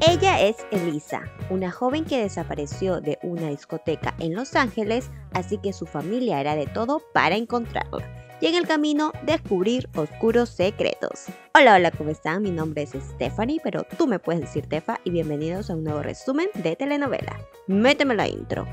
Ella es Elisa, una joven que desapareció de una discoteca en Los Ángeles, así que su familia era de todo para encontrarla y en el camino descubrir oscuros secretos. Hola, hola, ¿cómo están? Mi nombre es Stephanie, pero tú me puedes decir Tefa y bienvenidos a un nuevo resumen de telenovela. Méteme la intro.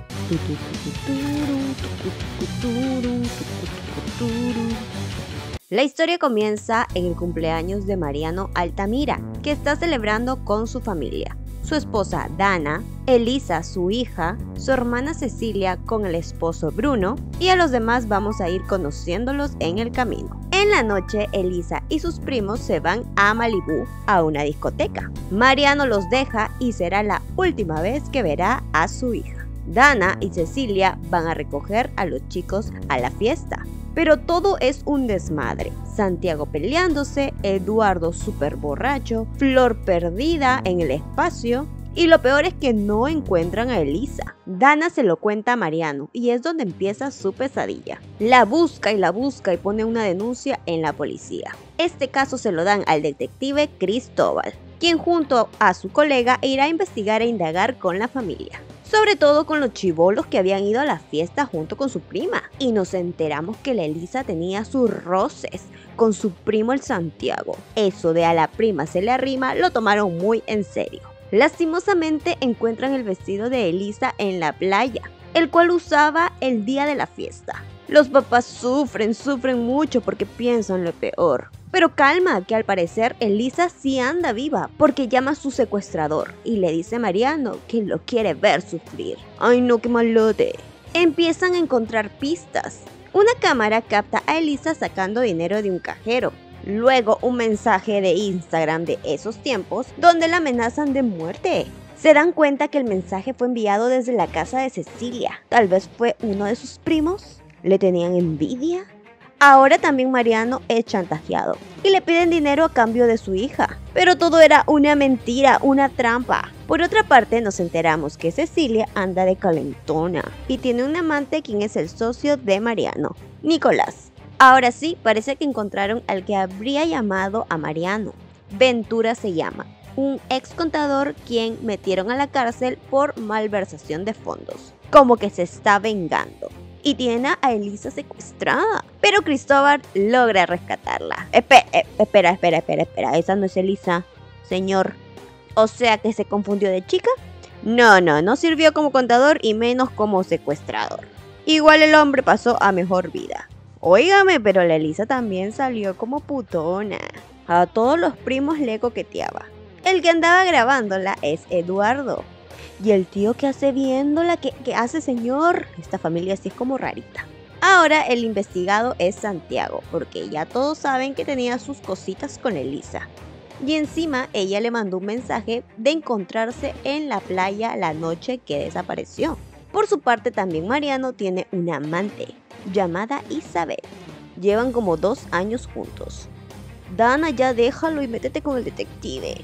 La historia comienza en el cumpleaños de Mariano Altamira, que está celebrando con su familia su esposa Dana, Elisa, su hija, su hermana Cecilia con el esposo Bruno y a los demás vamos a ir conociéndolos en el camino. En la noche, Elisa y sus primos se van a Malibú a una discoteca. Mariano los deja y será la última vez que verá a su hija. Dana y Cecilia van a recoger a los chicos a la fiesta. Pero todo es un desmadre. Santiago peleándose, Eduardo súper borracho, Flor perdida en el espacio. Y lo peor es que no encuentran a Elisa. Dana se lo cuenta a Mariano y es donde empieza su pesadilla. La busca y la busca y pone una denuncia en la policía. Este caso se lo dan al detective Cristóbal, quien junto a su colega irá a investigar e indagar con la familia sobre todo con los chivolos que habían ido a la fiesta junto con su prima. Y nos enteramos que la Elisa tenía sus roces con su primo el Santiago. Eso de a la prima se le arrima lo tomaron muy en serio. Lastimosamente encuentran el vestido de Elisa en la playa, el cual usaba el día de la fiesta. Los papás sufren, sufren mucho porque piensan lo peor. Pero calma, que al parecer Elisa sí anda viva, porque llama a su secuestrador y le dice a Mariano que lo quiere ver sufrir. Ay no, qué malote. Empiezan a encontrar pistas. Una cámara capta a Elisa sacando dinero de un cajero. Luego un mensaje de Instagram de esos tiempos donde la amenazan de muerte. Se dan cuenta que el mensaje fue enviado desde la casa de Cecilia. Tal vez fue uno de sus primos. ¿Le tenían envidia? Ahora también Mariano es chantajeado y le piden dinero a cambio de su hija. Pero todo era una mentira, una trampa. Por otra parte, nos enteramos que Cecilia anda de calentona y tiene un amante quien es el socio de Mariano, Nicolás. Ahora sí, parece que encontraron al que habría llamado a Mariano. Ventura se llama, un ex contador quien metieron a la cárcel por malversación de fondos. Como que se está vengando y tiene a Elisa secuestrada. Pero Cristóbal logra rescatarla. espera, espera, espera, espera. Esa no es Elisa, señor. O sea que se confundió de chica. No, no, no sirvió como contador y menos como secuestrador. Igual el hombre pasó a mejor vida. Óigame, pero la Elisa también salió como putona. A todos los primos le coqueteaba. El que andaba grabándola es Eduardo, y el tío que hace viéndola, ¿qué, hace señor? Esta familia así es como rarita. Ahora el investigado es Santiago, porque ya todos saben que tenía sus cositas con Elisa. Y encima ella le mandó un mensaje de encontrarse en la playa la noche que desapareció. Por su parte también Mariano tiene una amante llamada Isabel. Llevan como dos años juntos. Dana, ya déjalo y métete con el detective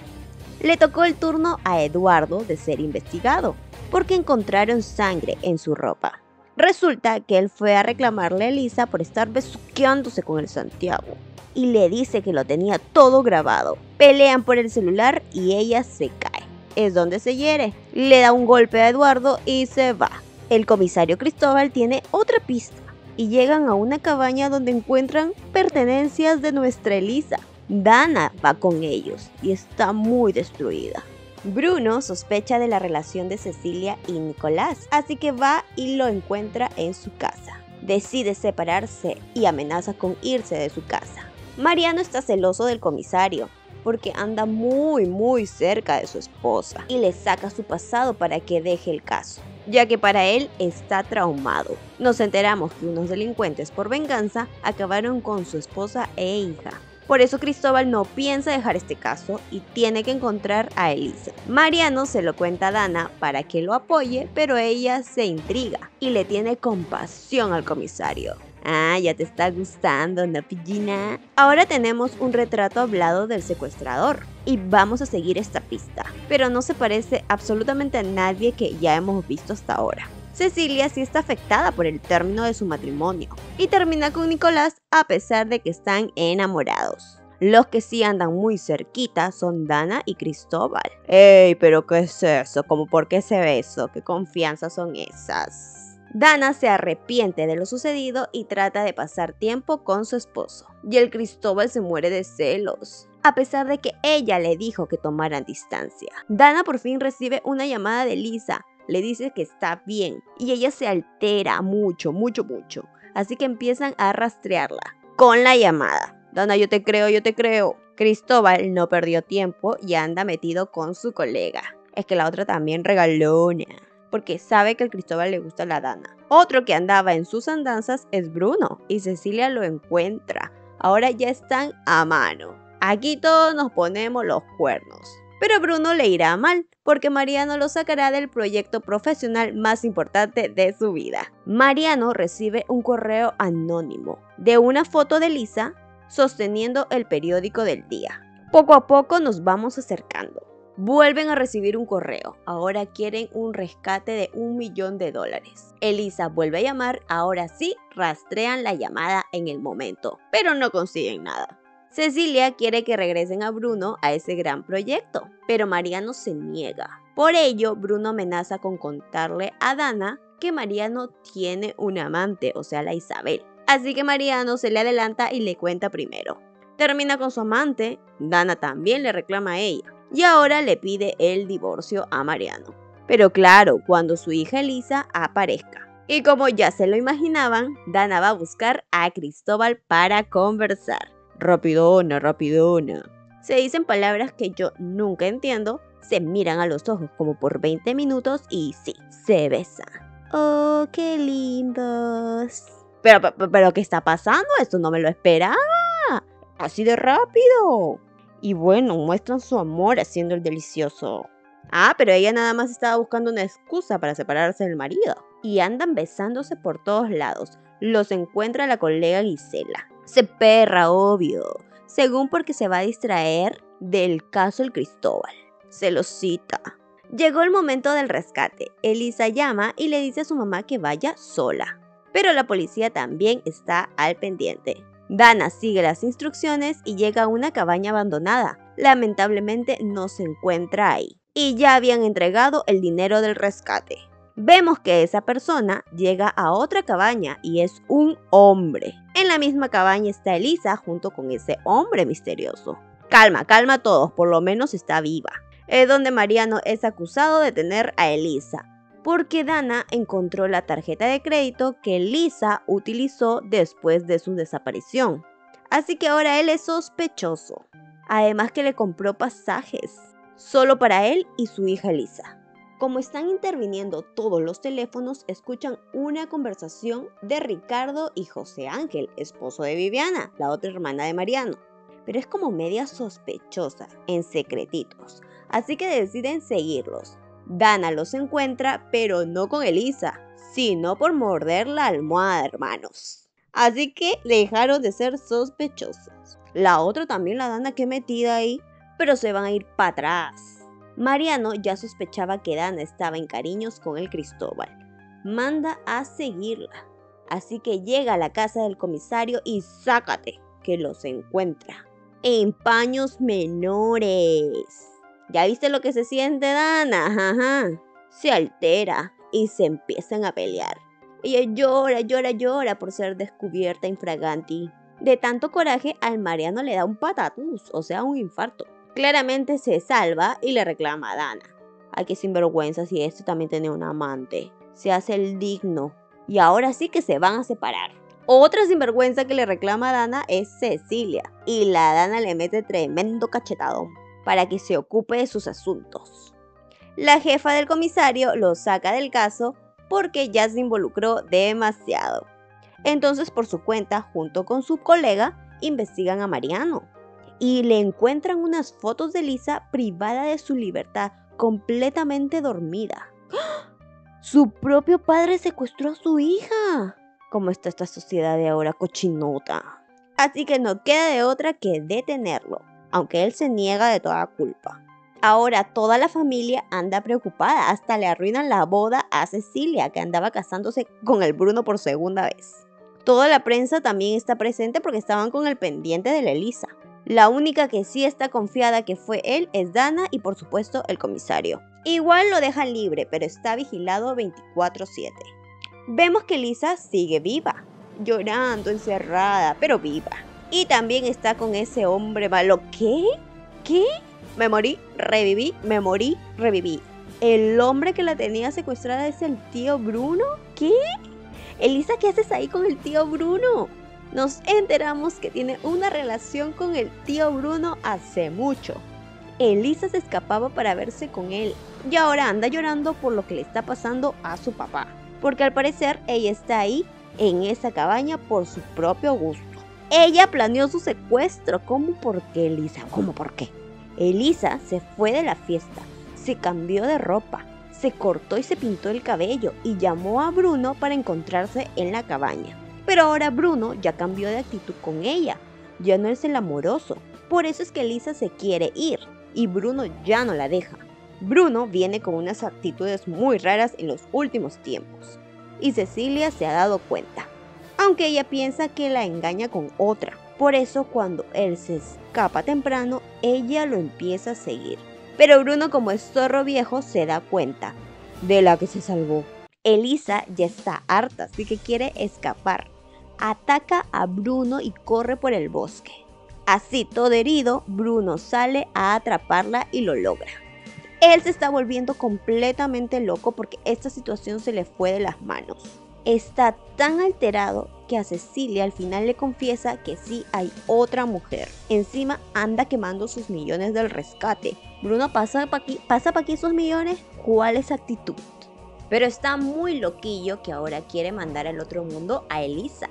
le tocó el turno a Eduardo de ser investigado, porque encontraron sangre en su ropa. Resulta que él fue a reclamarle a Elisa por estar besuqueándose con el Santiago y le dice que lo tenía todo grabado. Pelean por el celular y ella se cae. Es donde se hiere. Le da un golpe a Eduardo y se va. El comisario Cristóbal tiene otra pista y llegan a una cabaña donde encuentran pertenencias de nuestra Elisa. Dana va con ellos y está muy destruida. Bruno sospecha de la relación de Cecilia y Nicolás, así que va y lo encuentra en su casa. Decide separarse y amenaza con irse de su casa. Mariano está celoso del comisario porque anda muy muy cerca de su esposa y le saca su pasado para que deje el caso, ya que para él está traumado. Nos enteramos que unos delincuentes por venganza acabaron con su esposa e hija. Por eso Cristóbal no piensa dejar este caso y tiene que encontrar a Elisa. Mariano se lo cuenta a Dana para que lo apoye, pero ella se intriga y le tiene compasión al comisario. Ah, ya te está gustando, ¿no, pillina? Ahora tenemos un retrato hablado del secuestrador y vamos a seguir esta pista, pero no se parece absolutamente a nadie que ya hemos visto hasta ahora. Cecilia sí está afectada por el término de su matrimonio y termina con Nicolás a pesar de que están enamorados. Los que sí andan muy cerquita son Dana y Cristóbal. ¡Ey, pero qué es eso! ¿Cómo por qué ese beso? ¿Qué confianza son esas? Dana se arrepiente de lo sucedido y trata de pasar tiempo con su esposo. Y el Cristóbal se muere de celos a pesar de que ella le dijo que tomaran distancia. Dana por fin recibe una llamada de Lisa, le dice que está bien y ella se altera mucho, mucho, mucho. Así que empiezan a rastrearla con la llamada. Dana, yo te creo, yo te creo. Cristóbal no perdió tiempo y anda metido con su colega. Es que la otra también regalona, porque sabe que el Cristóbal le gusta la Dana. Otro que andaba en sus andanzas es Bruno y Cecilia lo encuentra. Ahora ya están a mano. Aquí todos nos ponemos los cuernos. Pero Bruno le irá mal, porque Mariano lo sacará del proyecto profesional más importante de su vida. Mariano recibe un correo anónimo de una foto de Lisa sosteniendo el periódico del día. Poco a poco nos vamos acercando. Vuelven a recibir un correo. Ahora quieren un rescate de un millón de dólares. Elisa vuelve a llamar. Ahora sí, rastrean la llamada en el momento, pero no consiguen nada. Cecilia quiere que regresen a Bruno a ese gran proyecto, pero Mariano se niega. Por ello, Bruno amenaza con contarle a Dana que Mariano tiene un amante, o sea, la Isabel. Así que Mariano se le adelanta y le cuenta primero. Termina con su amante, Dana también le reclama a ella, y ahora le pide el divorcio a Mariano. Pero claro, cuando su hija Elisa aparezca. Y como ya se lo imaginaban, Dana va a buscar a Cristóbal para conversar. Rapidona, rapidona. Se dicen palabras que yo nunca entiendo, se miran a los ojos como por 20 minutos y sí, se besan. Oh, qué lindos. Pero, pero, pero, ¿qué está pasando? Esto no me lo esperaba. Así de rápido. Y bueno, muestran su amor haciendo el delicioso. Ah, pero ella nada más estaba buscando una excusa para separarse del marido. Y andan besándose por todos lados. Los encuentra la colega Gisela. Se perra, obvio. Según porque se va a distraer del caso el Cristóbal. Se lo cita. Llegó el momento del rescate. Elisa llama y le dice a su mamá que vaya sola. Pero la policía también está al pendiente. Dana sigue las instrucciones y llega a una cabaña abandonada. Lamentablemente no se encuentra ahí. Y ya habían entregado el dinero del rescate. Vemos que esa persona llega a otra cabaña y es un hombre. En la misma cabaña está Elisa junto con ese hombre misterioso. Calma, calma todos, por lo menos está viva. Es donde Mariano es acusado de tener a Elisa, porque Dana encontró la tarjeta de crédito que Elisa utilizó después de su desaparición. Así que ahora él es sospechoso. Además que le compró pasajes, solo para él y su hija Elisa. Como están interviniendo todos los teléfonos, escuchan una conversación de Ricardo y José Ángel, esposo de Viviana, la otra hermana de Mariano. Pero es como media sospechosa, en secretitos. Así que deciden seguirlos. Dana los encuentra, pero no con Elisa, sino por morder la almohada, hermanos. Así que dejaron de ser sospechosos. La otra también la Dana que metida ahí, pero se van a ir para atrás. Mariano ya sospechaba que Dana estaba en cariños con el Cristóbal. Manda a seguirla. Así que llega a la casa del comisario y sácate, que los encuentra. En paños menores. ¿Ya viste lo que se siente Dana? Ajá. Se altera y se empiezan a pelear. Ella llora, llora, llora por ser descubierta infraganti. De tanto coraje, al Mariano le da un patatús, o sea, un infarto. Claramente se salva y le reclama a Dana. Ay, qué sinvergüenza si este también tiene un amante. Se hace el digno. Y ahora sí que se van a separar. Otra sinvergüenza que le reclama a Dana es Cecilia. Y la Dana le mete tremendo cachetado para que se ocupe de sus asuntos. La jefa del comisario lo saca del caso porque ya se involucró demasiado. Entonces por su cuenta, junto con su colega, investigan a Mariano y le encuentran unas fotos de Lisa privada de su libertad, completamente dormida. Su propio padre secuestró a su hija. ¿Cómo está esta sociedad de ahora cochinota? Así que no queda de otra que detenerlo, aunque él se niega de toda culpa. Ahora toda la familia anda preocupada, hasta le arruinan la boda a Cecilia, que andaba casándose con el Bruno por segunda vez. Toda la prensa también está presente porque estaban con el pendiente de la Elisa. La única que sí está confiada que fue él es Dana y por supuesto el comisario. Igual lo dejan libre, pero está vigilado 24/7. Vemos que Lisa sigue viva, llorando, encerrada, pero viva. Y también está con ese hombre malo. ¿Qué? ¿Qué? Me morí, reviví, me morí, reviví. ¿El hombre que la tenía secuestrada es el tío Bruno? ¿Qué? Elisa, ¿qué haces ahí con el tío Bruno? Nos enteramos que tiene una relación con el tío Bruno hace mucho. Elisa se escapaba para verse con él y ahora anda llorando por lo que le está pasando a su papá. Porque al parecer ella está ahí en esa cabaña por su propio gusto. Ella planeó su secuestro. ¿Cómo por qué, Elisa? ¿Cómo por qué? Elisa se fue de la fiesta, se cambió de ropa, se cortó y se pintó el cabello y llamó a Bruno para encontrarse en la cabaña. Pero ahora Bruno ya cambió de actitud con ella, ya no es el amoroso. Por eso es que Elisa se quiere ir y Bruno ya no la deja. Bruno viene con unas actitudes muy raras en los últimos tiempos y Cecilia se ha dado cuenta, aunque ella piensa que la engaña con otra. Por eso cuando él se escapa temprano, ella lo empieza a seguir. Pero Bruno como es zorro viejo se da cuenta de la que se salvó. Elisa ya está harta, así que quiere escapar. Ataca a Bruno y corre por el bosque. Así, todo herido, Bruno sale a atraparla y lo logra. Él se está volviendo completamente loco porque esta situación se le fue de las manos. Está tan alterado que a Cecilia al final le confiesa que sí hay otra mujer. Encima anda quemando sus millones del rescate. Bruno pasa para aquí, pasa para aquí esos millones. ¿Cuál es actitud? Pero está muy loquillo que ahora quiere mandar al otro mundo a Elisa.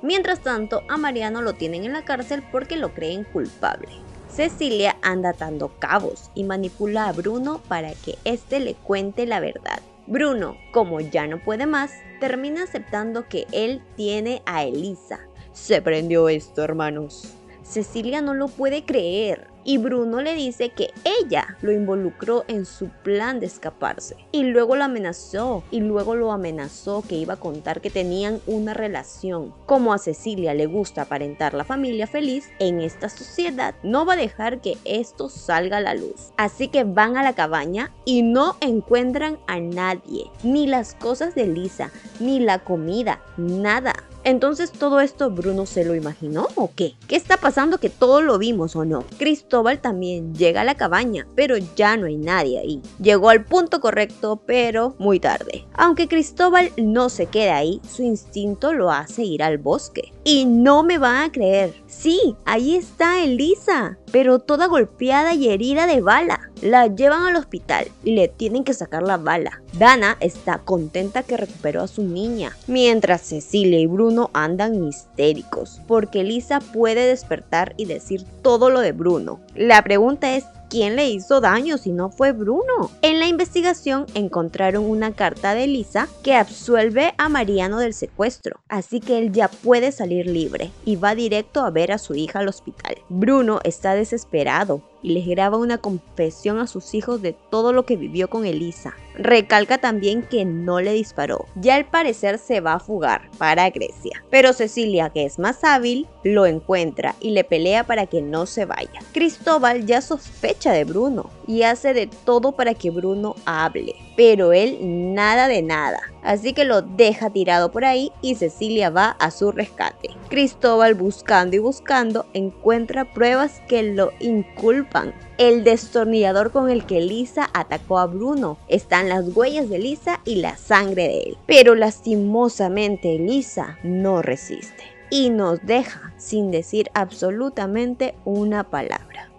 Mientras tanto, a Mariano lo tienen en la cárcel porque lo creen culpable. Cecilia anda atando cabos y manipula a Bruno para que éste le cuente la verdad. Bruno, como ya no puede más, termina aceptando que él tiene a Elisa. Se prendió esto, hermanos. Cecilia no lo puede creer y Bruno le dice que ella lo involucró en su plan de escaparse. Y luego lo amenazó y luego lo amenazó que iba a contar que tenían una relación. Como a Cecilia le gusta aparentar la familia feliz, en esta sociedad no va a dejar que esto salga a la luz. Así que van a la cabaña y no encuentran a nadie, ni las cosas de Lisa, ni la comida, nada. Entonces todo esto Bruno se lo imaginó o qué? ¿Qué está pasando que todo lo vimos o no? Cristóbal también llega a la cabaña, pero ya no hay nadie ahí. Llegó al punto correcto, pero muy tarde. Aunque Cristóbal no se queda ahí, su instinto lo hace ir al bosque. Y no me van a creer. Sí, ahí está Elisa, pero toda golpeada y herida de bala. La llevan al hospital y le tienen que sacar la bala. Dana está contenta que recuperó a su niña, mientras Cecilia y Bruno andan histéricos, porque Elisa puede despertar y decir todo lo de Bruno. La pregunta es quién le hizo daño si no fue Bruno. En la investigación encontraron una carta de Lisa que absuelve a Mariano del secuestro, así que él ya puede salir libre y va directo a ver a su hija al hospital. Bruno está desesperado y les graba una confesión a sus hijos de todo lo que vivió con Elisa. Recalca también que no le disparó. Ya al parecer se va a fugar para Grecia. Pero Cecilia, que es más hábil, lo encuentra y le pelea para que no se vaya. Cristóbal ya sospecha de Bruno y hace de todo para que Bruno hable. Pero él nada de nada. Así que lo deja tirado por ahí y Cecilia va a su rescate. Cristóbal buscando y buscando encuentra pruebas que lo inculpan. El destornillador con el que Lisa atacó a Bruno. Están las huellas de Lisa y la sangre de él. Pero lastimosamente Lisa no resiste y nos deja sin decir absolutamente una palabra.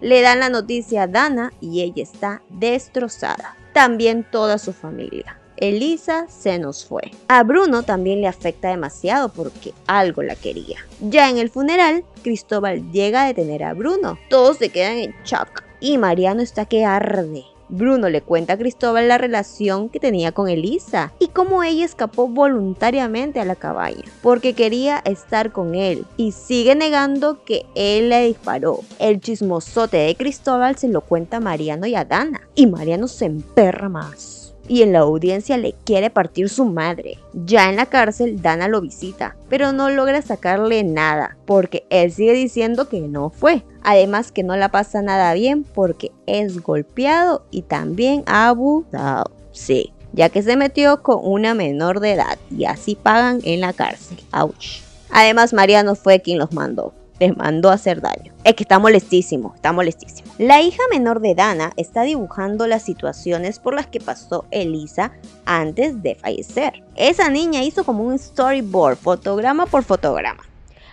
Le dan la noticia a Dana y ella está destrozada. También toda su familia. Elisa se nos fue. A Bruno también le afecta demasiado porque algo la quería. Ya en el funeral, Cristóbal llega a detener a Bruno. Todos se quedan en shock y Mariano está que arde. Bruno le cuenta a Cristóbal la relación que tenía con Elisa y cómo ella escapó voluntariamente a la cabaña porque quería estar con él y sigue negando que él le disparó. El chismosote de Cristóbal se lo cuenta a Mariano y a Dana y Mariano se emperra más. Y en la audiencia le quiere partir su madre. Ya en la cárcel, Dana lo visita, pero no logra sacarle nada, porque él sigue diciendo que no fue. Además que no la pasa nada bien porque es golpeado y también abusado. Sí, ya que se metió con una menor de edad y así pagan en la cárcel. Ouch. Además, Mariano fue quien los mandó les mandó a hacer daño. Es que está molestísimo, está molestísimo. La hija menor de Dana está dibujando las situaciones por las que pasó Elisa antes de fallecer. Esa niña hizo como un storyboard, fotograma por fotograma.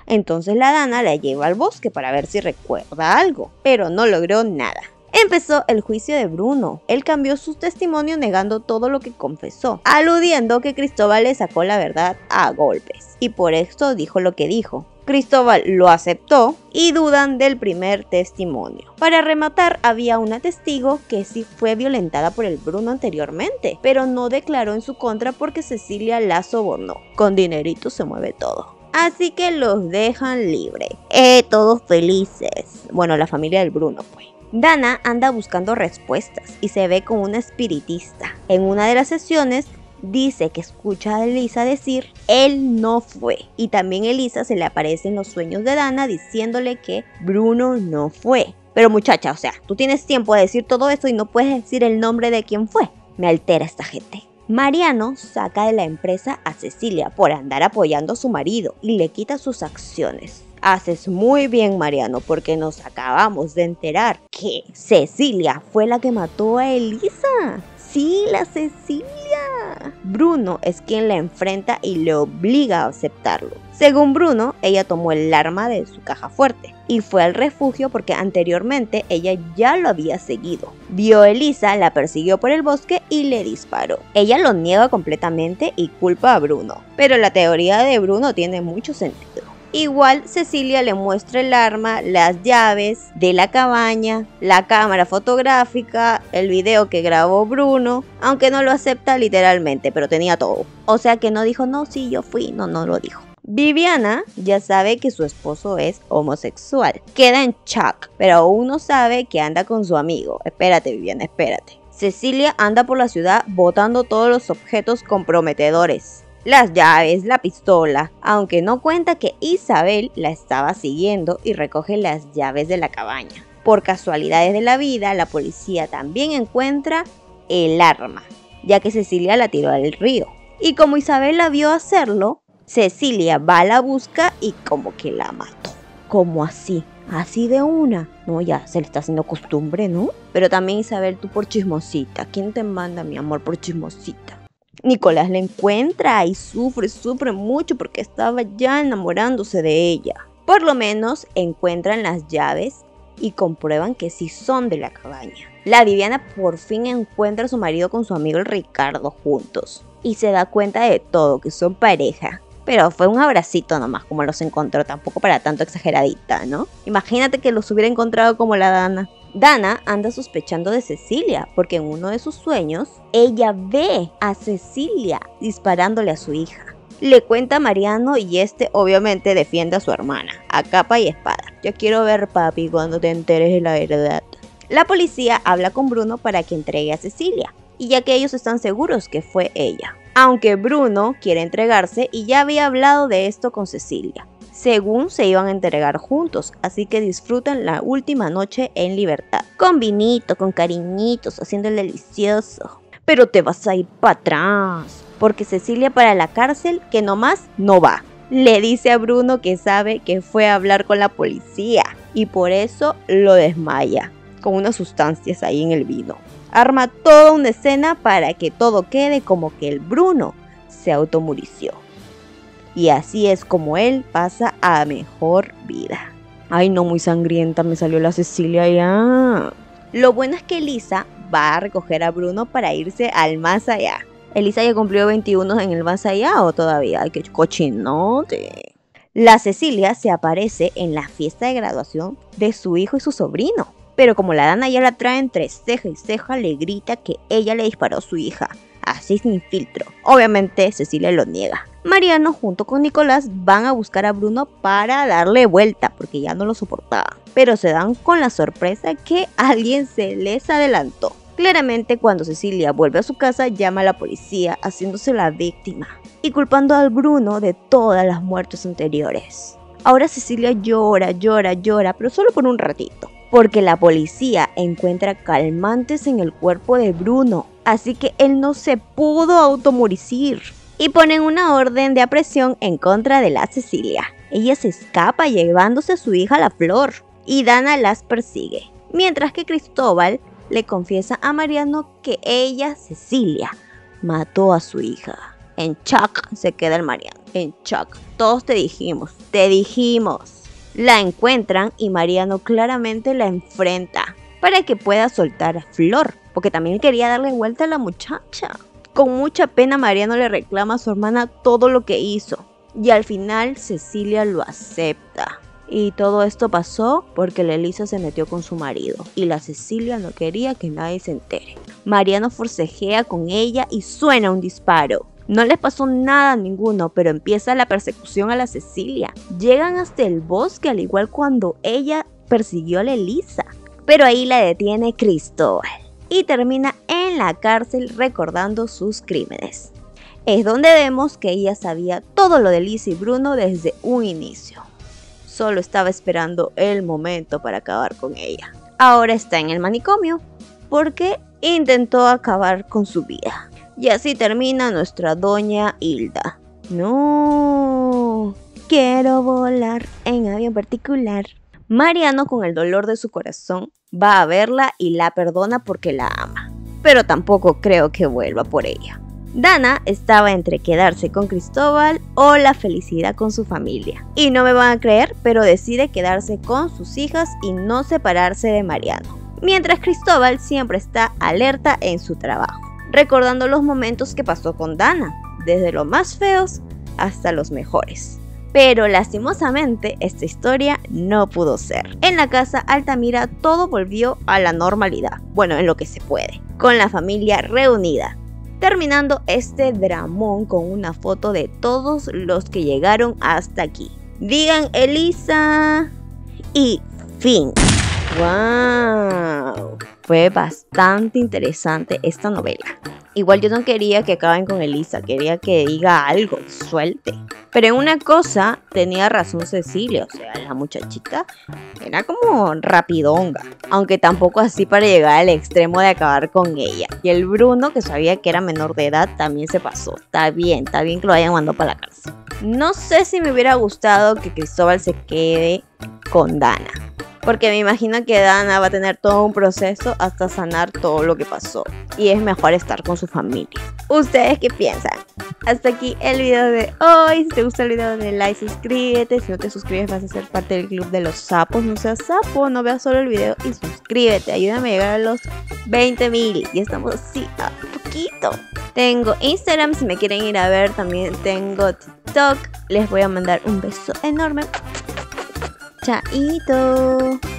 Entonces la Dana la lleva al bosque para ver si recuerda algo, pero no logró nada. Empezó el juicio de Bruno. Él cambió su testimonio negando todo lo que confesó, aludiendo que Cristóbal le sacó la verdad a golpes. Y por esto dijo lo que dijo. Cristóbal lo aceptó y dudan del primer testimonio. Para rematar, había una testigo que sí fue violentada por el Bruno anteriormente, pero no declaró en su contra porque Cecilia la sobornó. Con dinerito se mueve todo. Así que los dejan libre. Eh, todos felices. Bueno, la familia del Bruno, pues. Dana anda buscando respuestas y se ve como una espiritista. En una de las sesiones dice que escucha a Elisa decir, él no fue. Y también Elisa se le aparece en los sueños de Dana diciéndole que Bruno no fue. Pero muchacha, o sea, tú tienes tiempo de decir todo esto y no puedes decir el nombre de quién fue. Me altera esta gente. Mariano saca de la empresa a Cecilia por andar apoyando a su marido y le quita sus acciones. Haces muy bien, Mariano, porque nos acabamos de enterar que Cecilia fue la que mató a Elisa. Sí, la Cecilia. Bruno es quien la enfrenta y le obliga a aceptarlo. Según Bruno, ella tomó el arma de su caja fuerte y fue al refugio porque anteriormente ella ya lo había seguido. Vio a Elisa, la persiguió por el bosque y le disparó. Ella lo niega completamente y culpa a Bruno, pero la teoría de Bruno tiene mucho sentido. Igual Cecilia le muestra el arma, las llaves de la cabaña, la cámara fotográfica, el video que grabó Bruno, aunque no lo acepta literalmente, pero tenía todo. O sea que no dijo, no, sí, yo fui, no, no lo dijo. Viviana ya sabe que su esposo es homosexual. Queda en shock, pero aún no sabe que anda con su amigo. Espérate, Viviana, espérate. Cecilia anda por la ciudad botando todos los objetos comprometedores las llaves, la pistola, aunque no cuenta que Isabel la estaba siguiendo y recoge las llaves de la cabaña. Por casualidades de la vida, la policía también encuentra el arma, ya que Cecilia la tiró al río. Y como Isabel la vio hacerlo, Cecilia va a la busca y como que la mató. Como así? Así de una. No, ya se le está haciendo costumbre, ¿no? Pero también Isabel, tú por chismosita. ¿Quién te manda, mi amor, por chismosita? Nicolás la encuentra y sufre, sufre mucho porque estaba ya enamorándose de ella. Por lo menos encuentran las llaves y comprueban que sí son de la cabaña. La Viviana por fin encuentra a su marido con su amigo el Ricardo juntos y se da cuenta de todo, que son pareja. Pero fue un abracito nomás como los encontró, tampoco para tanto exageradita, ¿no? Imagínate que los hubiera encontrado como la Dana. Dana anda sospechando de Cecilia porque en uno de sus sueños ella ve a Cecilia disparándole a su hija. Le cuenta a Mariano y este obviamente defiende a su hermana, a capa y espada. Yo quiero ver papi cuando te enteres de la verdad. La policía habla con Bruno para que entregue a Cecilia, y ya que ellos están seguros que fue ella. Aunque Bruno quiere entregarse y ya había hablado de esto con Cecilia según se iban a entregar juntos, así que disfrutan la última noche en libertad. Con vinito, con cariñitos, haciendo el delicioso. Pero te vas a ir para atrás, porque Cecilia para la cárcel que nomás no va. Le dice a Bruno que sabe que fue a hablar con la policía y por eso lo desmaya, con unas sustancias ahí en el vino. Arma toda una escena para que todo quede como que el Bruno se automurició y así es como él pasa a mejor vida. Ay, no, muy sangrienta me salió la Cecilia ya. Lo bueno es que Elisa va a recoger a Bruno para irse al más allá. Elisa ya cumplió 21 en el más allá o todavía. Ay, qué cochinote. La Cecilia se aparece en la fiesta de graduación de su hijo y su sobrino. Pero como la Dana ya la trae entre ceja y ceja, le grita que ella le disparó a su hija así sin filtro. Obviamente Cecilia lo niega. Mariano junto con Nicolás van a buscar a Bruno para darle vuelta porque ya no lo soportaba. Pero se dan con la sorpresa que alguien se les adelantó. Claramente cuando Cecilia vuelve a su casa llama a la policía haciéndose la víctima y culpando al Bruno de todas las muertes anteriores. Ahora Cecilia llora, llora, llora, pero solo por un ratito, porque la policía encuentra calmantes en el cuerpo de Bruno, así que él no se pudo automoricir. Y ponen una orden de apresión en contra de la Cecilia. Ella se escapa llevándose a su hija la flor, y Dana las persigue, mientras que Cristóbal le confiesa a Mariano que ella, Cecilia, mató a su hija. En shock se queda el Mariano. En shock. Todos te dijimos, te dijimos. La encuentran y Mariano claramente la enfrenta para que pueda soltar a Flor, porque también quería darle vuelta a la muchacha. Con mucha pena Mariano le reclama a su hermana todo lo que hizo y al final Cecilia lo acepta. Y todo esto pasó porque la Elisa se metió con su marido y la Cecilia no quería que nadie se entere. Mariano forcejea con ella y suena un disparo. No les pasó nada a ninguno, pero empieza la persecución a la Cecilia. Llegan hasta el bosque al igual cuando ella persiguió a la Elisa. Pero ahí la detiene Cristóbal y termina en la cárcel recordando sus crímenes. Es donde vemos que ella sabía todo lo de Elisa y Bruno desde un inicio solo estaba esperando el momento para acabar con ella. Ahora está en el manicomio porque intentó acabar con su vida. Y así termina nuestra doña Hilda. No, quiero volar en avión particular. Mariano, con el dolor de su corazón, va a verla y la perdona porque la ama. Pero tampoco creo que vuelva por ella. Dana estaba entre quedarse con Cristóbal o la felicidad con su familia. Y no me van a creer, pero decide quedarse con sus hijas y no separarse de Mariano. Mientras Cristóbal siempre está alerta en su trabajo, recordando los momentos que pasó con Dana, desde los más feos hasta los mejores. Pero lastimosamente esta historia no pudo ser. En la casa Altamira todo volvió a la normalidad, bueno, en lo que se puede, con la familia reunida, terminando este dramón con una foto de todos los que llegaron hasta aquí. Digan Elisa y fin. ¡Wow! Fue bastante interesante esta novela. Igual yo no quería que acaben con Elisa, quería que diga algo, suelte. Pero en una cosa tenía razón Cecilia, o sea, la muchachita era como rapidonga, aunque tampoco así para llegar al extremo de acabar con ella. Y el Bruno, que sabía que era menor de edad, también se pasó. Está bien, está bien que lo hayan mandado para la cárcel. No sé si me hubiera gustado que Cristóbal se quede con Dana porque me imagino que Dana va a tener todo un proceso hasta sanar todo lo que pasó. Y es mejor estar con su familia. ¿Ustedes qué piensan? Hasta aquí el video de hoy. Si te gusta el video, de like, suscríbete. Si no te suscribes, vas a ser parte del club de los sapos. No seas sapo, no veas solo el video y suscríbete. Ayúdame a llegar a los 20 mil. Y estamos así a poquito. Tengo Instagram, si me quieren ir a ver, también tengo TikTok. Les voy a mandar un beso enorme. 茶色